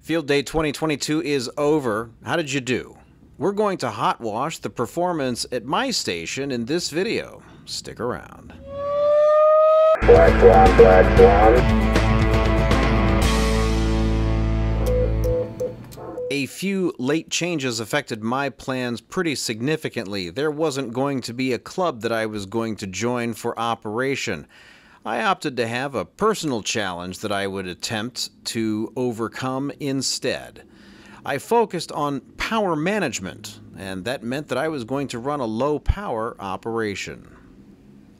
Field Day 2022 is over. How did you do? We're going to hot wash the performance at my station in this video. Stick around. Black black. A few late changes affected my plans pretty significantly. There wasn't going to be a club that I was going to join for operation. I opted to have a personal challenge that I would attempt to overcome instead. I focused on power management, and that meant that I was going to run a low power operation.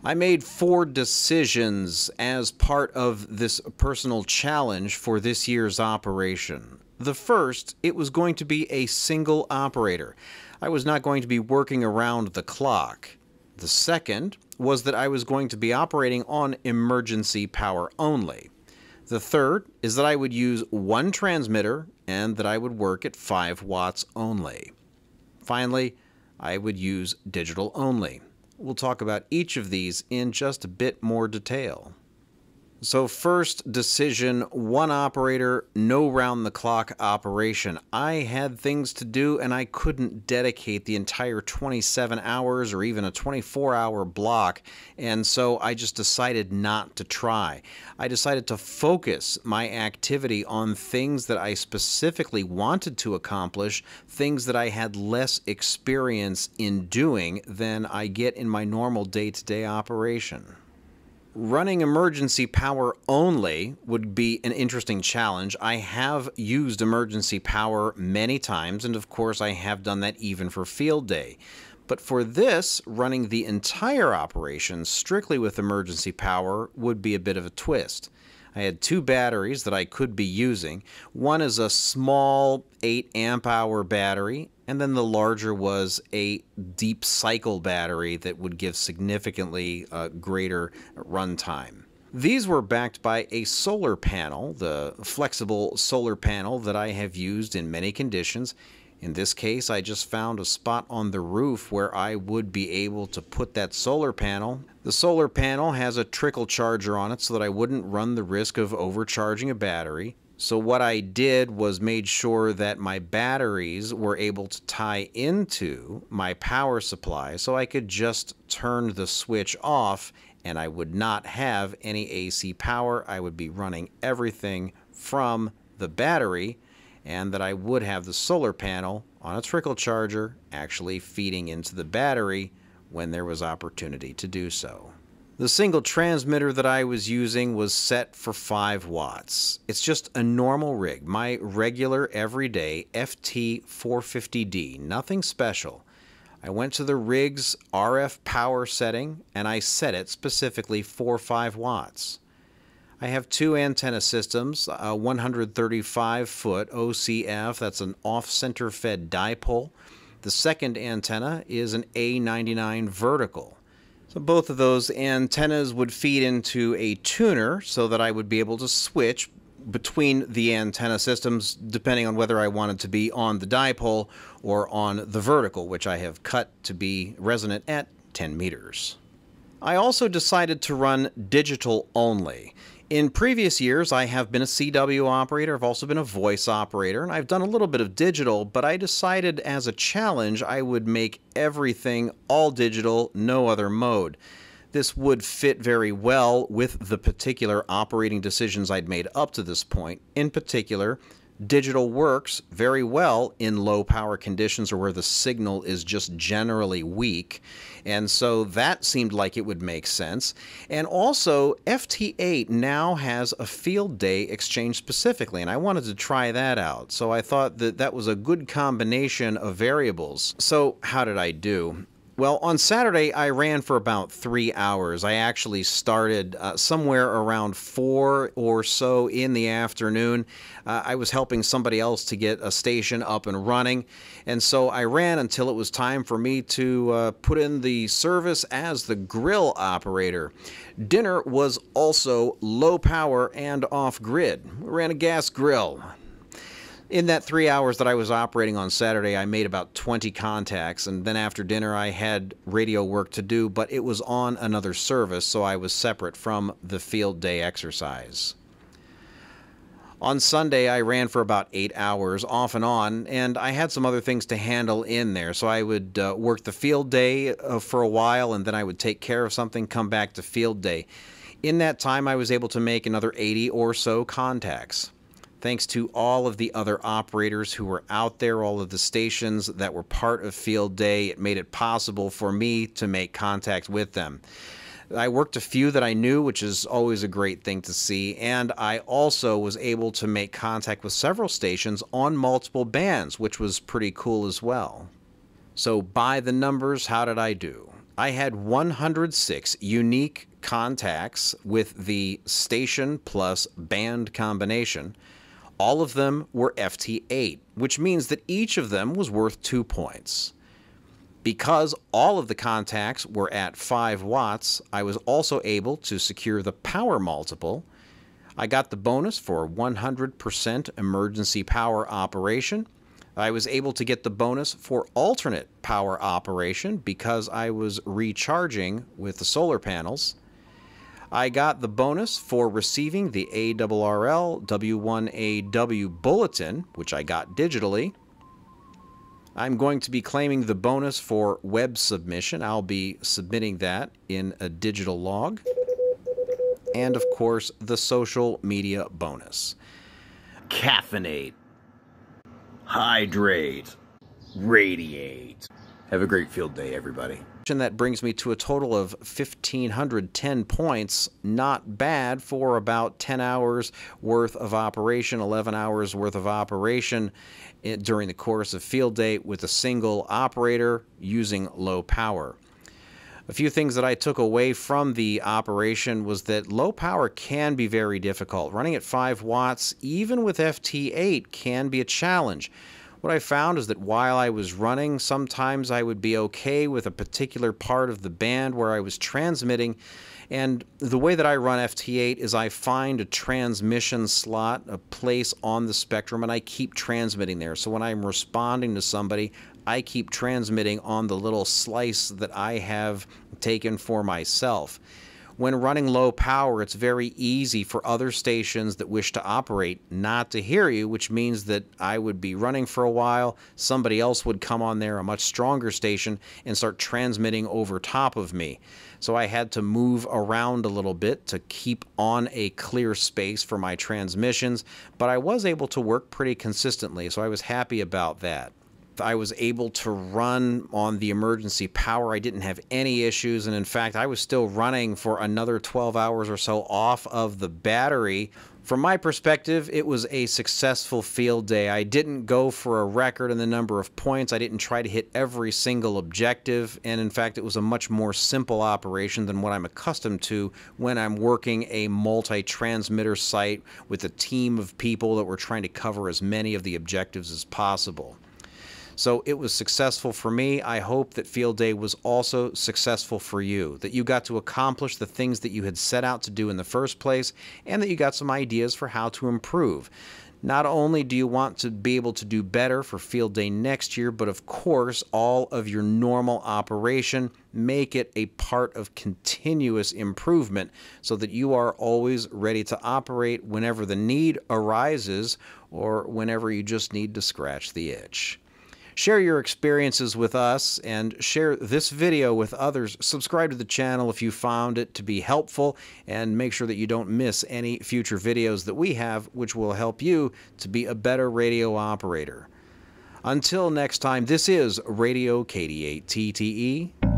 I made four decisions as part of this personal challenge for this year's operation. The first, it was going to be a single operator. I was not going to be working around the clock. The second was that I was going to be operating on emergency power only. The third is that I would use one transmitter and that I would work at 5 watts only. Finally, I would use digital only. We'll talk about each of these in just a bit more detail. So, first decision one operator, no round the clock operation. I had things to do and I couldn't dedicate the entire 27 hours or even a 24 hour block, and so I just decided not to try. I decided to focus my activity on things that I specifically wanted to accomplish, things that I had less experience in doing than I get in my normal day to day operation. Running emergency power only would be an interesting challenge. I have used emergency power many times, and of course, I have done that even for field day. But for this, running the entire operation strictly with emergency power would be a bit of a twist. I had two batteries that I could be using. One is a small 8 amp hour battery, and then the larger was a deep cycle battery that would give significantly uh, greater runtime. These were backed by a solar panel, the flexible solar panel that I have used in many conditions. In this case, I just found a spot on the roof where I would be able to put that solar panel. The solar panel has a trickle charger on it so that I wouldn't run the risk of overcharging a battery. So what I did was made sure that my batteries were able to tie into my power supply so I could just turn the switch off and I would not have any AC power. I would be running everything from the battery and that I would have the solar panel on a trickle charger actually feeding into the battery when there was opportunity to do so. The single transmitter that I was using was set for 5 watts. It's just a normal rig, my regular everyday FT450D, nothing special. I went to the rig's RF power setting and I set it specifically for 5 watts. I have two antenna systems, a 135 foot OCF, that's an off center fed dipole. The second antenna is an A99 vertical. So both of those antennas would feed into a tuner so that I would be able to switch between the antenna systems depending on whether I wanted to be on the dipole or on the vertical, which I have cut to be resonant at 10 meters. I also decided to run digital only. In previous years, I have been a CW operator, I've also been a voice operator, and I've done a little bit of digital, but I decided as a challenge I would make everything all digital, no other mode. This would fit very well with the particular operating decisions I'd made up to this point. In particular, digital works very well in low power conditions or where the signal is just generally weak. And so that seemed like it would make sense. And also, FT8 now has a field day exchange specifically, and I wanted to try that out. So I thought that that was a good combination of variables. So, how did I do? Well, on Saturday, I ran for about three hours. I actually started uh, somewhere around four or so in the afternoon. Uh, I was helping somebody else to get a station up and running. And so I ran until it was time for me to uh, put in the service as the grill operator. Dinner was also low power and off grid. We ran a gas grill in that three hours that I was operating on Saturday, I made about 20 contacts, and then after dinner, I had radio work to do, but it was on another service, so I was separate from the field day exercise. On Sunday, I ran for about eight hours off and on, and I had some other things to handle in there. So I would uh, work the field day uh, for a while, and then I would take care of something, come back to field day. In that time, I was able to make another 80 or so contacts. Thanks to all of the other operators who were out there, all of the stations that were part of field day, it made it possible for me to make contact with them. I worked a few that I knew, which is always a great thing to see, and I also was able to make contact with several stations on multiple bands, which was pretty cool as well. So, by the numbers, how did I do? I had 106 unique contacts with the station plus band combination. All of them were FT8, which means that each of them was worth two points. Because all of the contacts were at 5 watts, I was also able to secure the power multiple. I got the bonus for 100% emergency power operation. I was able to get the bonus for alternate power operation because I was recharging with the solar panels. I got the bonus for receiving the ARRL W1AW bulletin, which I got digitally. I'm going to be claiming the bonus for web submission. I'll be submitting that in a digital log. And of course, the social media bonus. Caffeinate. Hydrate. Radiate. Have a great field day, everybody. And that brings me to a total of 1,510 points. Not bad for about 10 hours worth of operation, 11 hours worth of operation eh, during the course of field day with a single operator using low power. A few things that I took away from the operation was that low power can be very difficult. Running at 5 watts, even with FT8, can be a challenge. What I found is that while I was running, sometimes I would be okay with a particular part of the band where I was transmitting. And the way that I run FT8 is I find a transmission slot, a place on the spectrum, and I keep transmitting there. So when I'm responding to somebody, I keep transmitting on the little slice that I have taken for myself. When running low power, it's very easy for other stations that wish to operate not to hear you, which means that I would be running for a while, somebody else would come on there, a much stronger station, and start transmitting over top of me. So I had to move around a little bit to keep on a clear space for my transmissions, but I was able to work pretty consistently, so I was happy about that. I was able to run on the emergency power. I didn't have any issues. And in fact, I was still running for another 12 hours or so off of the battery. From my perspective, it was a successful field day. I didn't go for a record in the number of points. I didn't try to hit every single objective. And in fact, it was a much more simple operation than what I'm accustomed to when I'm working a multi transmitter site with a team of people that were trying to cover as many of the objectives as possible. So it was successful for me. I hope that Field Day was also successful for you, that you got to accomplish the things that you had set out to do in the first place, and that you got some ideas for how to improve. Not only do you want to be able to do better for field day next year, but of course, all of your normal operation, make it a part of continuous improvement so that you are always ready to operate whenever the need arises or whenever you just need to scratch the itch. Share your experiences with us and share this video with others. Subscribe to the channel if you found it to be helpful and make sure that you don't miss any future videos that we have which will help you to be a better radio operator. Until next time, this is Radio KD8 TTE